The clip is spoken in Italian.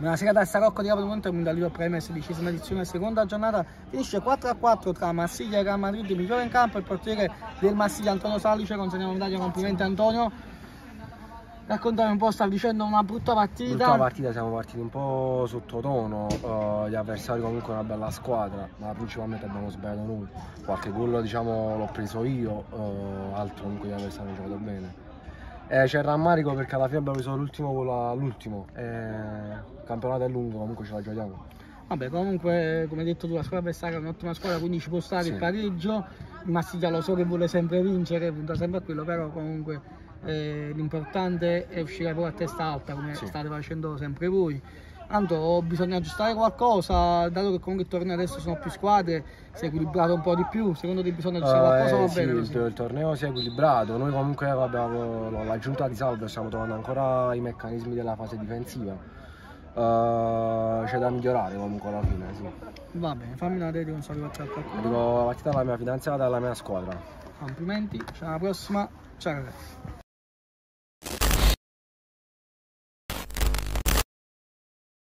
Buonasera da Sarocco di Capo Monte, Mundialino Premier, sedicesima edizione, seconda giornata, finisce 4-4 tra Marsiglia e Real Madrid, migliore in campo il portiere del Marsiglia Antonio Salice, consegniamo medaglia, complimenti Antonio. Raccontami un po', stavi dicendo una brutta partita. Brutta partita, siamo partiti un po' sottotono, uh, gli avversari comunque una bella squadra, ma principalmente abbiamo sbagliato noi. Qualche gol diciamo l'ho preso io, uh, altro comunque gli avversari hanno giocato bene. Eh, c'è il rammarico perché alla fine abbiamo preso l'ultimo gol all'ultimo. Eh, il campionato è lungo, comunque ce la giochiamo. Vabbè, comunque, come hai detto tu, la squadra avversaria è un'ottima squadra, quindi ci può stare sì. il pareggio. Il Massiglia lo so che vuole sempre vincere, punta sempre a quello, però comunque eh, l'importante è uscire poi a testa alta, come sì. state facendo sempre voi. Tanto bisogna aggiustare qualcosa, dato che comunque il torneo adesso sono più squadre, si è equilibrato un po' di più, secondo te bisogna aggiustare qualcosa? Uh, va sì, bene il, il, torneo si è equilibrato, noi comunque abbiamo la giunta di salvo, stiamo trovando ancora i meccanismi della fase difensiva. Uh, c'è da migliorare comunque alla fine, sì. Va bene, fammi una dedica, un saluto a qualcuno. Dico la partita alla mia fidanzata e alla mia squadra. Complimenti, ciao alla prossima, ciao ragazzi.